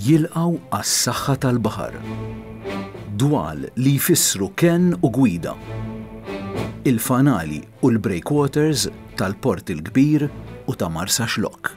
Jilqgħu għas-saħħa tal-baħar. Dwal li jfissru kenn u gwida. Il-fanali u l-breakwaters tal-Port il-Kbir u ta' Marsaxlokk.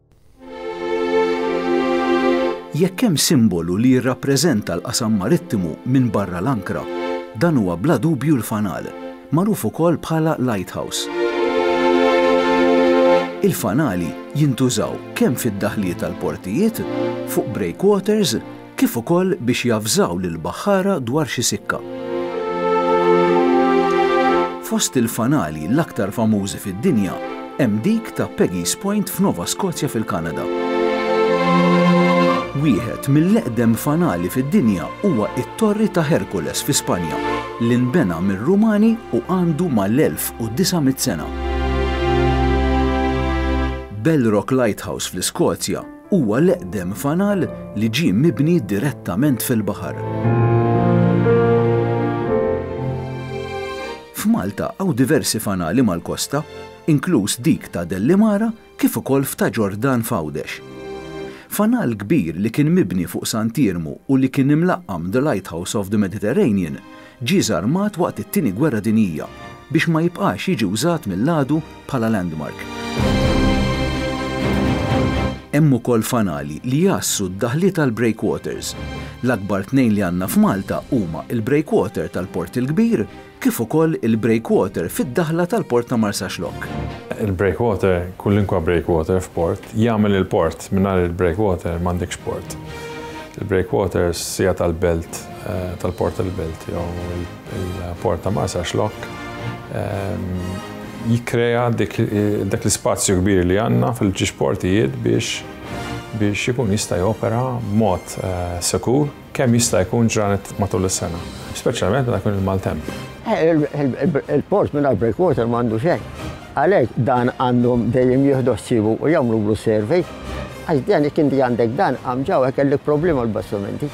Jekk hemm simbolu li jirrappreżenta l-qasam marittimu minn barra l-ankra, dan huwa bla dubju l-fanal, magħruf ukoll bħala lighthouse. Il-fanali jintużaw kemm fid-daħliet tal-portijiet, fuq breakwaters, kif ukoll biex javżaw lill-baħħara dwar xi sikka. Fost il-fanali l-aktar famużi fid-dinja hemm dik ta' Peggy's Point f'Nova Skozja fil-Kanada. Wieħed mill-eqdem fanali fid-dinja huwa t-Torri ta' Hercules fi Spanja, li nbena mir-Rumani u għandu mal-1900 sena. Bell Rock Lighthouse fl-Iskozja Huwa l-eqdem fanal li ġie mibni direttament fil-baħar. F'Malta hawn diversi fanali mal-kosta, inkluż dik ta' Dellimara kif ukoll f'Ta' Ġordan f'Għawdex. Fanal kbir li kien mibni fuq Sant'Iermu u li kien imlaqqam The Lighthouse of the Mediterranean Ġie żarmat waqt it-Tieni Gwerra Dinjija biex ma jibqax jiġi wżat mill-għadu bħala landmark. Hemm ukoll fanali li jgħassu d-daħliet għall-breakwaters. L-akbar tnejn li għandna f'Malta huma l-breakwater tal-Port il-Kbir kif ukoll il-breakwater fid-daħla tal-Port ta' Marsaxlokk. Il-breakwater, kullinkwa breakwater f'port, jagħmel il-port. Mingħajr il-breakwater m'għandekx port. Il-breakwaters, sija tal-belt. tal-Port tal-Belt jew il-Port ta' Marsaxlokk jikkrea dak l-ispazju kbir li għandna fil-ġiex portijiet biex biex ikun jista' jopera b'mod sekur kemm jista' jkun ġranet matul is-sena, speċjalment meta jkun il-maltemp. Il-port mingħajr breakwater m'għandu xejn. Għalhekk dan għandhom dejjem jieħdu ħsiebu u jagħmlulu survey għax dan jekk inti għandek dan hawn ġewwa kellek problema mal-bastimenti.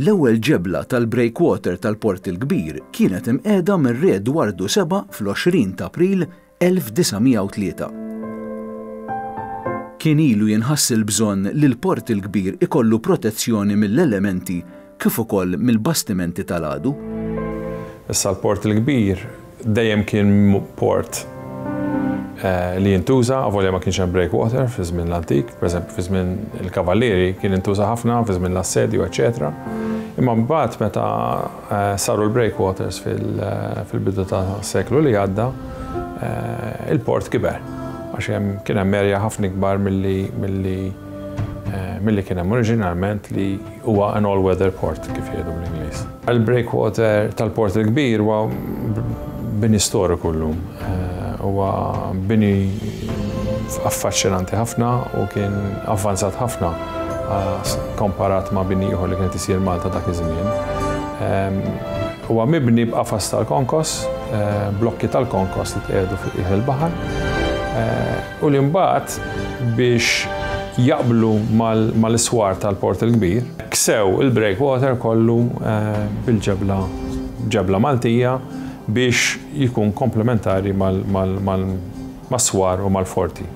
L-ewwel ġebla tal-breakwater tal-Port il-Kbir kienet imqiegħda mir-Re Edwardu Seba' fl-20 ta' April 1903. Kien ilu jinħass il-bżonn li l-Port il-Kbir ikollu protezzjoni mill-elementi kif ukoll mill-bastimenti tal-għadu. Issa l-Port il-Kbir dejjem kien port li jintuża avolja ma kienx hemm breakwater fi żmien l-antik, pereżempju fi żmien il-Kavallieri kien intuża ħafna fi żmien l-assedju, eċċetera. Imma mbagħad meta eh, saru l-breakwaters eh, fil-bidu ta' seklu li għadda, eh, il-port kiber. Għax hemm kien hemm erja ħafna ikbar milli milli kien hemm oriġinalment li Huwa an all-weather port, kif jgħidu bl-Ingliż. Il-breakwater tal-Port il-Kbir huwa bini storiku llum. Huwa bini affaxxinanti ħafna u kien avvanzat ħafna komparat ma' bini ieħor li kienet isir Malta dak iż-żmien. Huwa mibni b'qafas tal-konkos, blokki tal-konkos li tqiegħdu fil-qiegħ il-baħar. u li mbagħad biex jaqblu mal-iswar tal-Port il-Kbir, ksew il-breakwater kollu bil-ġebla, ġebla Maltija, biex jkun komplementari mas-swar u mal-forti.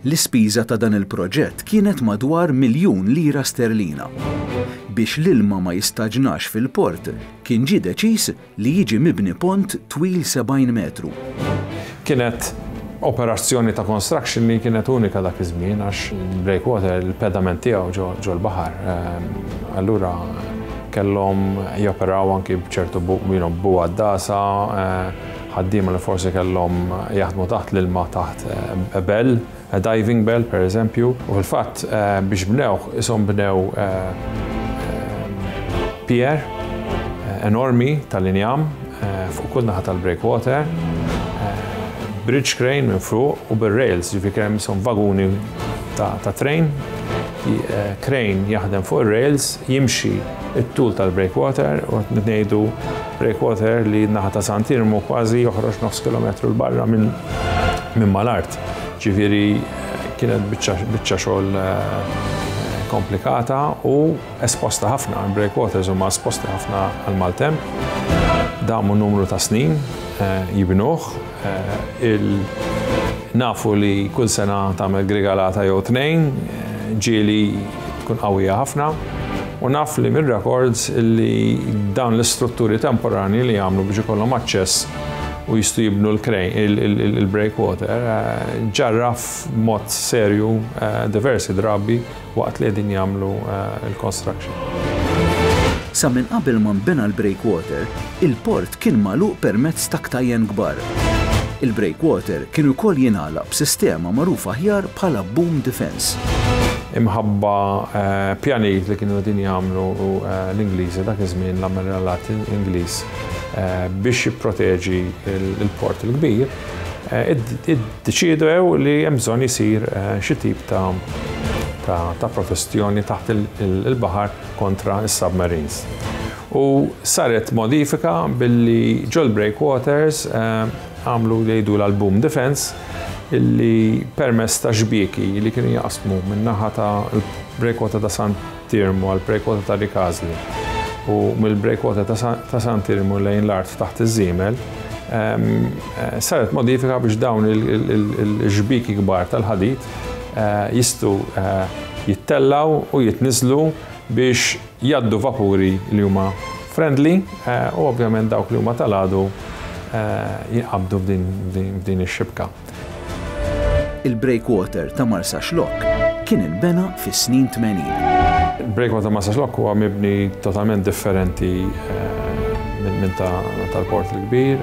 L-ispiża ta' dan il-proġett kienet madwar miljun lira sterlina. Biex l-ilma ma jistaġnax fil-port, kien ġie deċiż li jiġi mibni pont twil 70 metru. Kienet operazzjoni ta' construction li kienet unika dak iż-żmien għax breakwater il-pedament tiegħu ġo l-baħar. Ehm, allura kellhom joperaw anki bċertu bu għaddasa, eh, ħaddiema li forsi kellhom jaħdmu taħt l-ilma taħt eh, ebel. Diving bell, per eżempju, u fil-fatt biex bnewh ishom bnew pier enormi tal-injam fuq kull naħa tal-breakwater, bridge crane minn fuq u bir-rails, jiġifieri kien hemm ishom vaguni ta' trejn, crane jaħdem fuq ir-rails, jimxi t-tul tal-breakwater, u qed ngħidu breakwater li n-naħa ta' Sant Irmu kważi joħroġ nofs kilometru 'l barra minn mal-art. Ġifieri kienet biċċa xogħol komplikata u esposta ħafna, breakwaters huma esposti ħafna għal maltemp. Damu numru ta' snin jibnuh, nafu li kull sena tagħmel grigalata jew tnejn, ġieli tkun qawwija ħafna u naf li mir-rekords li dawn l-istrutturi temporanji li jagħmlu biex ikollhom aċċess u jistgħu jibnu l-breakwater, ġarraf b'mod serju diversi drabi waqt li qegħdin jagħmlu l-construction. Sa minn qabel ma nbena l-breakwater, il-port kien magħluq permezz ta' ktajjen kbar. Il-breakwater kien ukoll jingħalaq b'sistema magħrufa aħjar bħala boom defence. Imħabba pjanijiet li kienu qegħdin jagħmlu l-Ingliżi dak iż-żmien, l-Ammirallat Ingliż, biex jipproteġi l-Port il-Kbir, iddeċiedew li hemm bżonn isir xi tip ta' protestjoni taħt il-baħar kontra s-submarines. U saret modifika billi ġol breakwaters għamlu li jgħidulha l-boom defense illi permess ta' xbieki li kienu jaqsmu min-naħa tal-breakwater ta' San Tirmu għall-breakwater ta' Rikazli u mill-breakwater ta' San Tirmu lejn l-art taħt iż-żiemel, saret modifika biex dawn il-xbieki kbar tal-ħadid jistgħu jittellgħu u jitniżżlu biex jgħaddu vapuri li huma friendly u ovvjament dawk li huma tal-għadu jinqabdu f'din ix-xibka. Il-breakwater ta' Marsaxlokk kien inbena fis-snin tmenin. Il-breakwater ta' Marsaxlokk huwa mibni totalment differenti minn ta' tal-Port il-Kbir.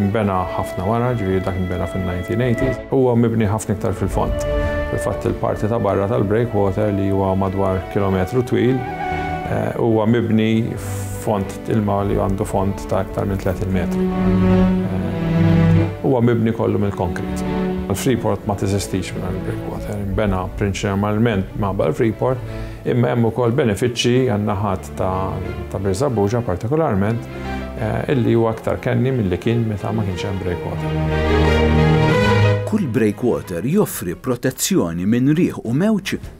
Inbena ħafna wara, ġifieri dak inbena fin-1980s. Huwa mibni ħafna iktar fil-fond. Fil-fatt il-parti ta' barra tal-breakwater li huwa madwar kilometru twil huwa mibni f'fond Ilma li għandu fond ta' iktar minn 30 metru. Huwa mibni kollu mill-konkrit. Il-Freeport ma teżistix minn il-breakwater, imbena prinċimalment minħabba l-Freeport, imma hemm ukoll benefiċċji għan-naħat ta' Birżabbuġa partikolarment eh, illi huwa aktar kenni milli kien meta ma kienx hemm breakwater. Kull breakwater joffri protezzjoni minn riħ u mewġ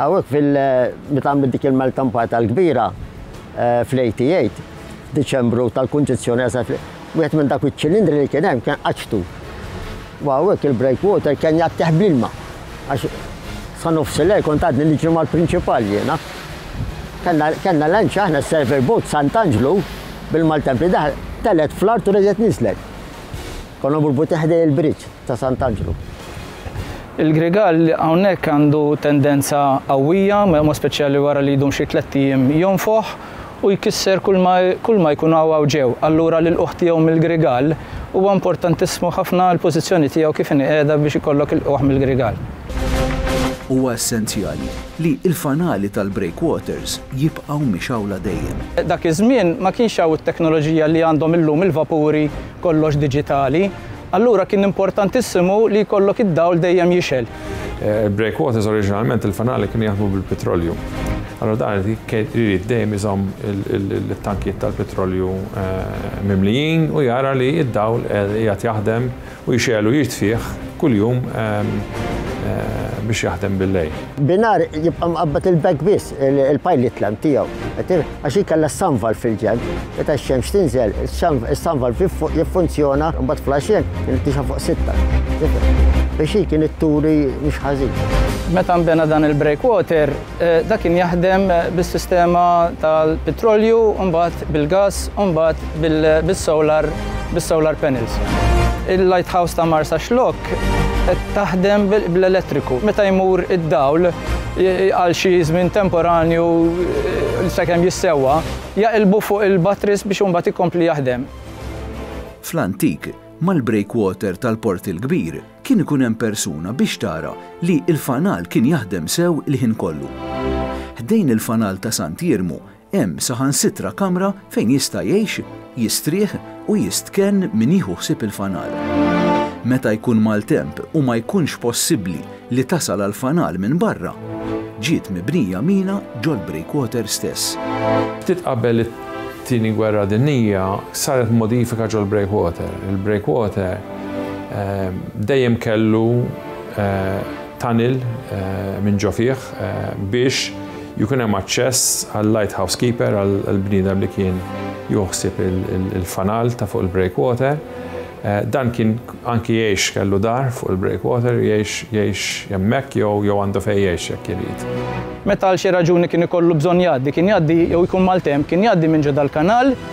Għawek fil-mitamlu dik il-maltampata l-kbira eh, fl-88, Deċembru tal-kunġizzjoni għasaf, wieħed minn dak iċ-ċilindri li kien hemm kien qaċtu. Għawek il-breakwater kien jatteħ bl-ilma. Għax sa nofs il-lej kont għadni niġri mal-prinċipal jiena. Kellna kellna lanċa aħna s-server boat Sant'Anġlu bil-maltemp li daħal telgħet fl-art u reġgħet niżlet. Konna murbutin ħdejn il-bridge ta' Sant'Anġlu. Il-Grigal hawnhekk għandu tendenza qawwija, mod speċjali wara li jdum xi tlett ijiem jonfoħ u jkisser kulma kulma jkun hawn hawn ġew. Allura l-ilqugħ tiegħu mill-grigal huwa importantissimu ħafna għall-pożizzjoni tiegħu kif inhi qiegħda biex ikollok ilqugħ mill-grigal. Huwa essenzjali li l-fanali tal-breakwaters jibqgħu mixgħula dejjem. Dak iż-żmien ma kienx hawn it-teknoloġija li għandhom illum il-vapuri kollox diġitali. Allura kien importantissimu li jkollok id-dawl dejjem jixgħel. Il-breakwaters oriġinalment il-fanali kienu jaħdmu bil-pitrolju. Allura dan irid dejjem iżomm it-tankijiet tal-pitrolju mimlijin u jara li d-dawl qiegħed jaħdem u jixgħel u jitfigħ kuljum biex jaħdem bil-lejl. Binhar jibqa' mqabbad il-back biss, il-pilot lamp tiegħu. Għax hi kellha s-sunvalve fil-ġenb. Meta x-xemx tinżel, is-sunvalve jiffunzjona u mbagħad fl-għaxien kienet tixgħal fuq sitta. Biex hi kienet turi mhux ħażin. Meta nbena dan il-breakwater, dak kien jaħdem bis-sistema tal-pitrolju u mbagħad bil-gass u mbagħad bis-solar panels. Il-lighthouse ta' Marsaxlokk Jekk qed taħdem bl-elettriku, meta jmur id-dawl għal xi żmien temporanju sakemm jissewwa, jaqilbu fuq il-batteries biex imbagħad ikompli jaħdem. Fl-antik, mal-breakwater tal-Port il-Kbir kien ikun hemm persuna biex tara li l-fanal kien jaħdem sew il-ħin kollu. Ħdejn il-fanal ta' Sant Jiermu Hemm saħansitra kamra fejn jista' jgħix, jistrieħ u jistkenn min jieħu ħsieb il-fanal. Meta jkun maltemp u ma jkunx possibbli li tasal għall-fanal minn barra, ġiet mibnija mina ġol-breakwater stess. Ftit qabel it-Tieni Gwerra Dinjija saret modifika ġol-breakwater. Il-breakwater dejjem kellu tunnel minn ġo fih biex Jkun hemm aċċess għal-lighthouse keeper, għall-bniedem li kien jieħu ħsieb il-fanal ta' fuq il-breakwater. Dan kien anki jgħix kellu dar fuq il-breakwater, jgħix hemmhekk jew għandu fejn jgħix jekk irid. Meta għal xi raġuni kien ikollu bżonn jgħaddi, kien jgħaddi jew jkun maltemp, kien jgħaddi minn ġo dal-kanal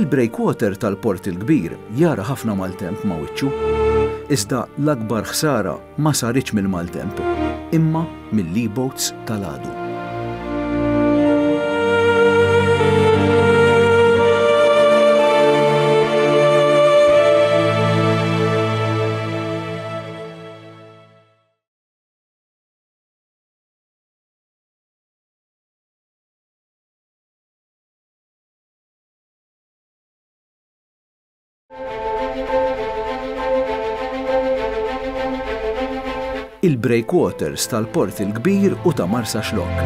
Il-breakwater tal-Port il-Kbir jara ħafna maltemp ma' wiċċu. Iżda l-akbar ħsara ma saritx mill-maltemp, imma mill-e-boats tal-għadu. Il-breakwaters tal-Port il-Kbir u ta' Marsaxlokk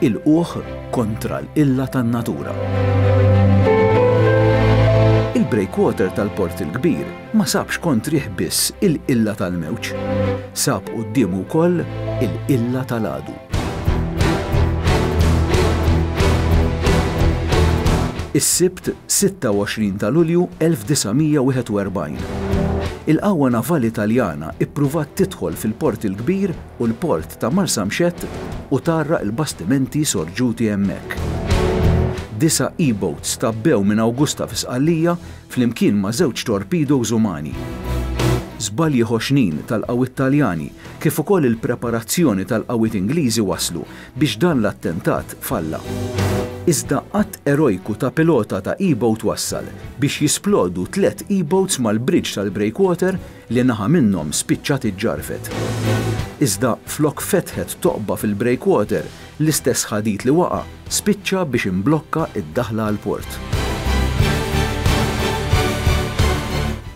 ilquh kontra l-qilla tan-natura. Il-breakwater tal-Port il-Kbir ma sabx kontrih biss il-qilla tal-mewġ, sab quddiemu wkoll il-qilla tal-għadu. Is-Sibt, 26 ta' Lulju 1941, il-qawwa navali Taljana ippruvat tidħol fil-Port il-Kbir u l-Port ta' Marsamxett u tgħarraq il-bastimenti sorġuti hemmhekk. Disa' E-boats tgħabbew minn Awgusta fi Sqallija flimkien ma' żewġ torpedoes umani. Żbalji ħoxnin tal-qawwiet Taljani kif ukoll il-preparazzjoni tal-qawwiet Ingliżi wasslu biex dan l-attentat falla. Iżda att erojku ta' pilota ta' E-Boat wassal biex jisplodu tliet E-Boats mal-bridge tal-breakwater li naħa minnhom spiċċat iġġarfet. Iżda flok fetħet toqba fil-breakwater, L-istess ħadid li waqa' spiċċa biex imblokka d-daħla għall-port.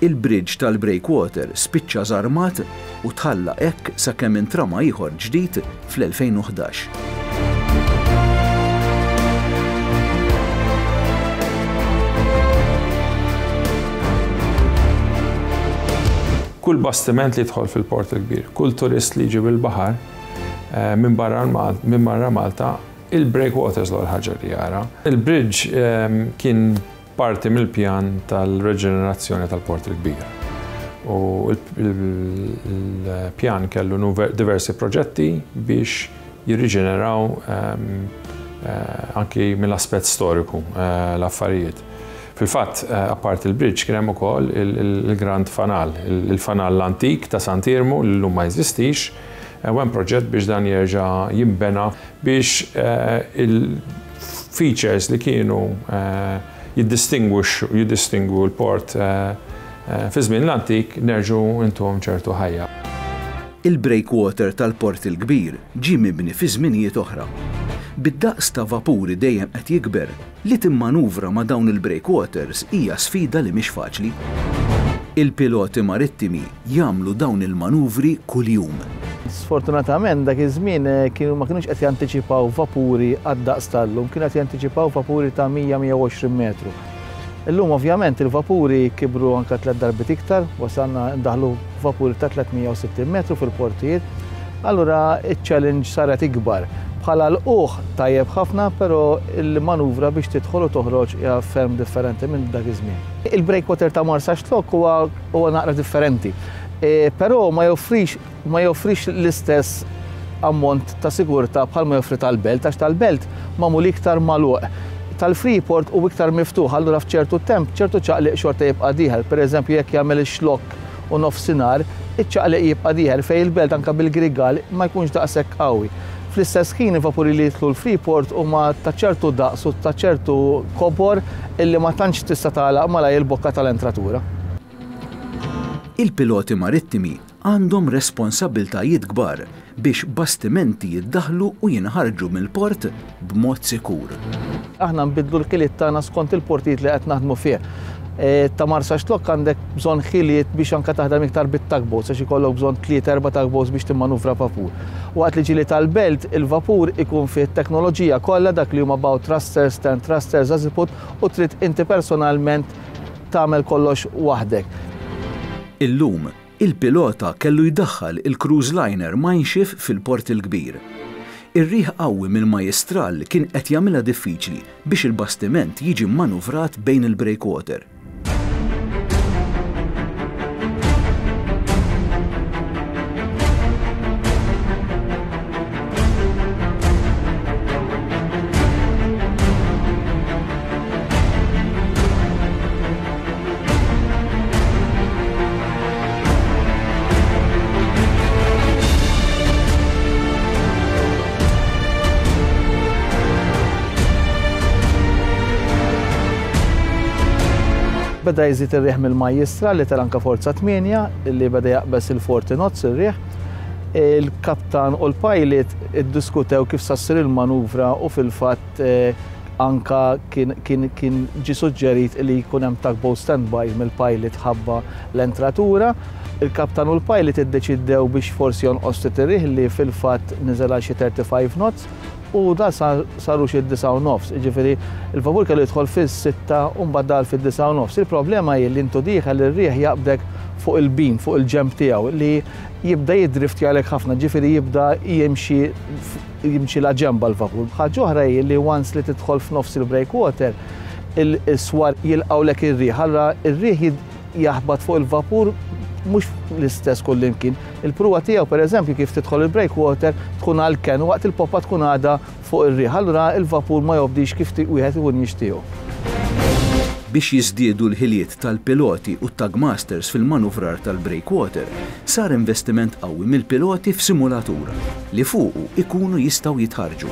Il-bridge tal-breakwater spiċċa żarmat u tħalla hekk sakemm intrama ieħor ġdid fl-2011. Kull bastiment li jidħol fil-Port il-Kbir, kull turist li jiġi bil-baħar, Minn barra Malta, il-breakwaters l-ewwel ħaġa li jara. Il-bridge kien parti mill-pjan tal-reġenerazzjoni tal-Port il-Kbir. U l-pjan kellu diversi proġetti biex jirriġeneraw anki mill-aspett storiku l-affarijiet. Fil-fatt, apparti l-bridge, kien hemm ukoll il-Grand Fanal, il-fanal l-antik ta' Sant'Iermu li llum ma jeżistix, u hemm proġett biex dan jerġa' jinbena biex il-features li kienu jiddistingwu l-port fiż-żmien l-antik nerġgħu intuhom ċertu ħajja. Il-breakwater tal-Port il-Kbir ġie mibni fi żminijiet oħra. Bid-daqs ta' vapuri dejjem qed jikber, Li timmanuvra ma' dawn il-breakwaters hija sfida li mhix faċli. Il-piloti marittimi jagħmlu dawn il-manuvri kuljum. Sfortunatament dak iż-żmien kienu ma kinux qed jantiċipaw vapuri għad-daqs ta' llum, kienu qed jantiċipaw vapuri ta' 100, 120 metru. Illum ovvjament il-vapuri kibru anke tliet darbiet iktar, wasalna ndaħlu vapuri ta' 360 metru fil-portijiet, allura ċ-challenge saret ikbar. Bħala lqugħ tajjeb ħafna, però l-manuvra biex tidħol u toħroġ hija ferm differenti minn dak iż-żmien. Il-breakwater ta' Marsaxlokk huwa naqra differenti, però ma joffrix ma joffrix l-istess ammont ta' sigurtà bħalma joffri tal-Belt għax tal-Belt magħmul iktar magħluq. Tal-Freeport hu iktar miftuħ, allura f'ċertu temp, ċertu ċaqliq xorta jibqa' dieħel, pereżempju jekk jagħmel ix-xlokk. u nofsinhar, iċ-ċaqliq jibqa' dieher fejn il-belt anke bil-grigal ma jkunx daqshekk qawwi. Fl-istess ħin il-vapuri li jidħlu l-Freeport huma ta' ċertu daqs u ta' ċertu kobor illi ma tantx tista' tagħlaq malajr il-bokka tal-entratura. Il-piloti marittimi għandhom responsabbiltajiet kbar biex bastimenti jiddaħħlu u jinħarġu mill-port b'mod sikur. Aħna nbiddlu l-ħiliet tagħna skont il-portijiet li qed naħdmu fih. E, ta' Marsax Lok għandek bżonn ħiliet biex anka taħdem iktar bit-tugboats, għax ikollok bżonn tliet erba' tugboats biex timmanuvra vapur. Waqt li ġili tal-belt, il-vapur ikun fih teknoloġija kollha dak li huma bow thrusters, stand thrusters, aziput u trid inti personalment tagħmel kollox waħdek. Illum, Il-pilota kellu jdaħħal il-cruise liner Mein Schiff fil-port il-kbir. Ir-riħ qawwi mill-Majjistral kien qed jagħmilha diffiċli biex il-bastiment jiġi mmanuvrat bejn il-breakwater. Beda jżid ir-riħ mill-majjistra li tel anka forza 8 li beda jaqbeż il-forti nozz ir-riħ. Il-kaptan u l-pilot iddiskutew kif sassir il-manuvra u fil-fatt eh, Anke kien ġie suġġerit li jkun hemm tugboat standby mill-pilot ħabba l-entratura. Il-kaptan u l-pilot iddeċidew biex forsi jonqos ftit ir-riħ li fil-fatt niżel għal xi 35 knots u dan sar saru xi d-disgħa u nofs. Jiġifieri l-vapur kellu jidħol fis-sitta u mbagħad daħal fid-disgħa u nofs. Il-problema hi li intu dieħel ir-riħ jaqbdek fuq il-beam, fuq il-ġenb tiegħu li jibda jiddriftjalek ħafna, jiġifieri jibda jimxi jimxi la ġenba l-vapur. B'ħaġa oħra hi li once li tidħol f'nofs il-breakwater, il-swar jilqgħulek ir-riħ. Allura r-riħ jaħbat fuq il-vapur mhux l-istess kullimkien. Il-pruwa tiegħu pereżempju kif tidħol il-breakwater tkun għall-kenn waqt il-poppa tkun għadha fuq ir-riħ. Allura l-vapur ma jobdix kif wieħed ikun jixtiequ. Biex jiżdiedu l-ħiliet tal-piloti u t-tug masters fil-manuvrar tal-breakwater, sar investiment qawwi mill-piloti f'simulatur. li fuqu jkunu jistgħu jitħarrġu.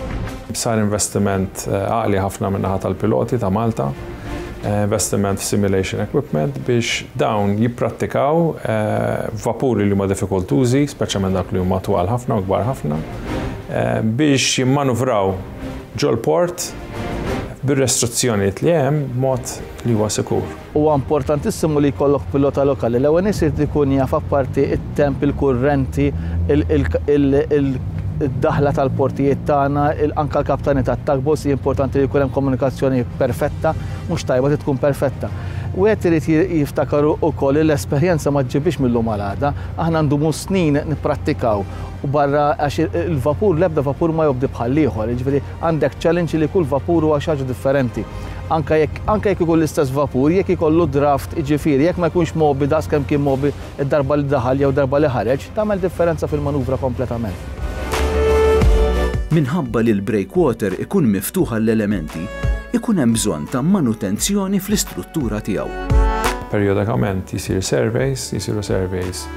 Sar investiment għaqli ħafna min-naħa tal-piloti ta' Malta, investiment f'simulation equipment biex dawn jipprattikaw vapuri li huma diffikultużi, speċjalment dawk li huma twal ħafna u kbar ħafna, biex jimmanuvraw ġol-port bir-restrizzjonijiet li hemm b'mod li huwa sikur. Huwa importantissimu li jkollok pilota lokali. L-ewwel nies irid ikun jaf apparti t-temp, il-kurrenti, id-daħla tal-portijiet tagħna, anke l-kaptani tat-tugboats hija importanti li jkun hemm komunikazzjoni perfetta, mhux tajba, trid tkun perfetta. Wieħed irid jiftakar ukoll li l-esperjenza ma ġġibhiex mil-lum għal għada. Aħna ndumu snin nipprattikaw u barra għax il-vapur, l-ebda vapur ma jobdi bħall-ieħor, jiġifieri, Għandek challenge li kull vapur huwa xi ħaġa differenti. Anke jekk anke jekk ikun l-istess vapur, jekk ikollu draft, jiġifieri jekk ma jkunx mogħbi daqs kemm kien mogħbi d-darba li daħal jew darba li ħareġ, tagħmel differenza fil-manuvra kompletament. Minħabba li l-breakwater ikun miftuħ għall-elementi, ikun hemm bżonn ta' manutenzjoni fl-istruttura tiegħu. Perjodikament isir surveys, isiru surveys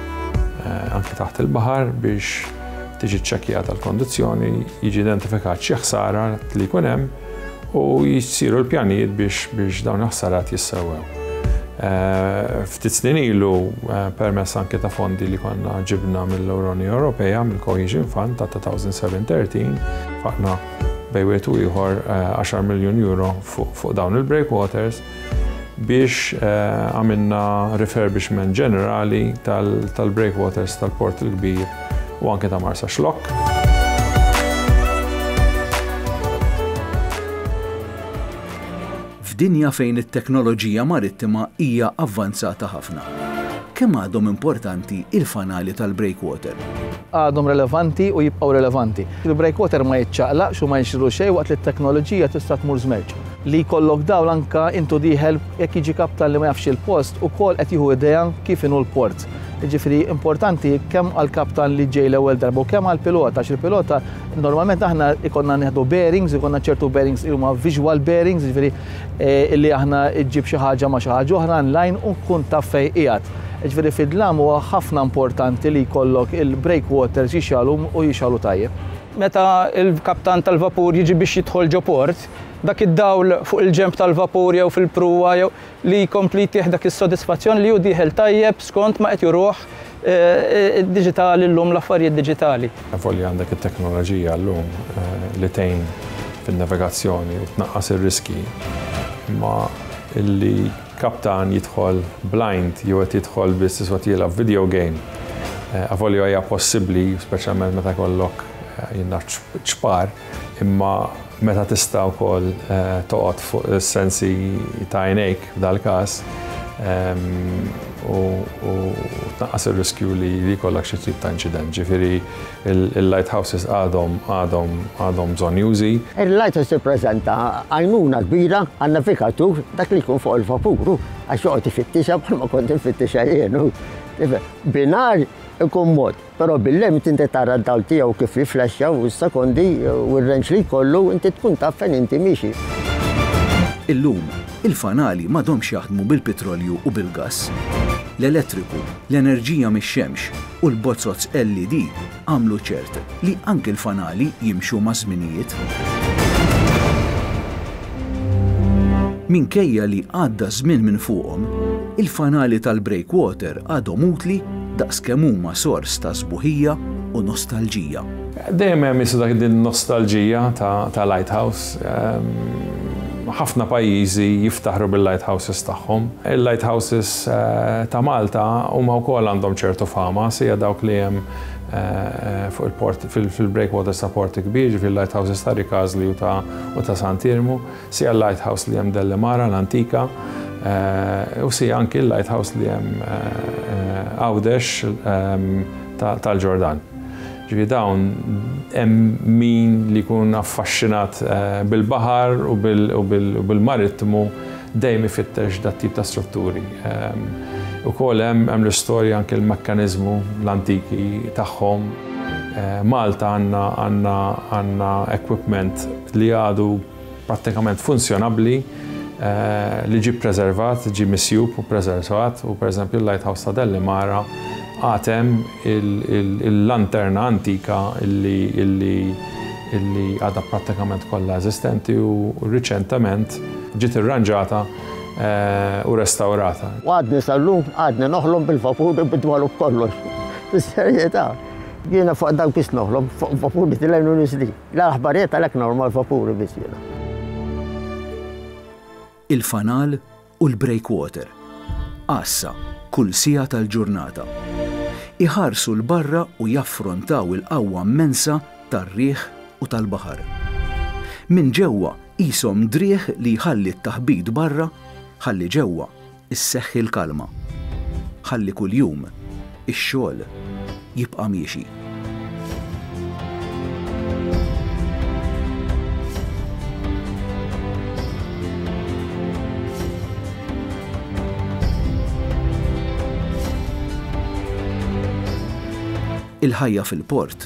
anke taħt il-baħar biex tiġi ċċekkjata l-kondizzjoni, jiġi identifikat xi ħsara li jkun hemm u jsiru l-pjanijiet biex dawn il-ħsarat jissewwew. Eh, ftit snin ilu eh, permess anke ta' fondi li konna ġibna mill-Unjoni Ewropea, mill-Cohesion Fund ta' 2013, faqna bejwet u ieħor 10 eh, miljun euro fuq dawn il-breakwaters biex għamilna refurbishment ġenerali tal-breakwaters tal-Port il-Kbir u anke ta' Marsaxlokk. F'dinja fejn it-teknoloġija marittima hija avvanzata ħafna, kemm għadhom importanti l-fanali tal-breakwater? Għadhom relevanti u jibqgħu relevanti. Il-breakwater ma jiċċaqlaqx u ma jixirlu xejn waqt li t-teknoloġija tista' tmur żmerċ. Li jkollok dawl anke int u dieħel jekk jiġi kaptan li ma jafx il-post ukoll qed jieħu idea kif inhu l-port. Jiġifieri importanti kemm għall-kaptan li ġej l-ewwel darba u kemm għall-pilota għax il-pilota normalment aħna jkollna nieħdu bearings, jkollna ċertu bearings li huma visual bearings, jiġifieri illi aħna ġġib xi ħaġa ma' xi ħaġa oħra in line u tkun taf fejn qiegħed. Jiġifieri fid-dlam huwa ħafna importanti li jkollok il-breakwaters jixgħalu u jixgħalu tajjeb. Meta l-kaptan tal-vapur jiġi biex jidħol ġo port, dak id-dawl fuq il-ġenb tal-vapur jew fil-pruwa jew li jkompli jtih dak is-sodisfazzjon li hu dieħel tajjeb skont ma qed juruh id-diġitali llum l-affarijiet diġitali. Avolja għandek it-teknoloġija llum li tgħin fin-navigazzjoni u tnaqqas ir-riskji, imma li kaptan jidħol blind jew qed jidħol biss iswa jilgħab video game, avolja hija possibbli speċjalment meta jkollok ċpar, Imma meta tista' wkoll toqgħod fuq is-sensi ta' għajnejk f'dal-każ u tnaqqas ir-riskju li jkollok xi tip ta' inċident. Ġifieri l-lighthouses għadhom għadhom għadhom bżonnjużi. Il-lighthouse tippreżenta għajnuna kbira għan-navigatur dak li jkun fuq il-vapur hu għax joqgħod ifittixha bħalma kont infittixa jien hu. Binar ikun mod. Però bil-lemit inti tara d-dawl tiegħu kif jiflaxxa u s-sekondi u r-range li jkollu inti tkun taf fejn inti miexi. Illum, il-fanali m'għadhomx jaħdmu bil-pitrolju u bil-gass. L-elettriku, l-enerġija mix-xemx u l-bozzozz LED għamlu ċert li anki l-fanali jimxu maż-żminijiet. Minkejja li għadda ż-żmien minn fuqhom, il-fanali tal-breakwater għadhom utli daqs kemm huma sors ta' sbuħija u nostalġija. Dejjem hemm issa dak din nostalġija ta' lighthouse. Ħafna pajjiżi jiftaħru bil-lighthouses tagħhom. Il-lighthouses ta' Malta huma wkoll għandhom ċertu fama, sija dawk li hemm fuq il-port fil-breakwaters ta' Port Kbir, ġifieri l-lighthouses ta' Rikażli u ta' Sant'Iermu. Sia l-lighthouse li hemm Dellemara l-antika u sia anki l-lighthouse li hemm Għawdex tal-Ġordan. Ġifieri dawn hemm min li jkun affaxxinat bil-baħar u bil-maritmu dejjem ifittex dat-tip ta' strutturi. Ukoll hemm l-istorja anki l-mekkaniżmu l-antiki tagħhom. Malta għandna equipment li għadu prattikament funzjonabbli, li ġie ppreservat, ġie misjub u ppreservat u pereżempju l-Lighthouse ta' Dellimara għad hemm il-lanterna antika li għadha prattikament kollha eżistenti u riċentement ġiet irranġata u restawrata. U għadni sal-lum għadni noħlom bil-vapuri bid-dwalu b'kollox. Fis-serjetà, jiena fuq dak biss noħlom, fuq vapuri tilgħin u niżlin. L-aħbarijiet għalhekk ngħu mal-vapuri biss jiena. Il-fanal u l-breakwater. Għassa, kull siegħa tal-ġurnata. Iħarsu 'l barra u jaffrontaw il-qawwa mmensa tar-riħ u tal-baħar. Minn ġewwa qishom driegħ li jħalli t-taħbit barra, ħalli ġewwa Isseħħ il-kalma. Ħalli kull jum ix-xogħol jibqa' miexi. Il-ħajja fil-port.